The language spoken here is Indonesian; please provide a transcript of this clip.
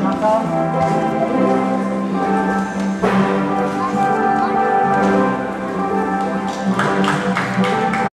Shaka.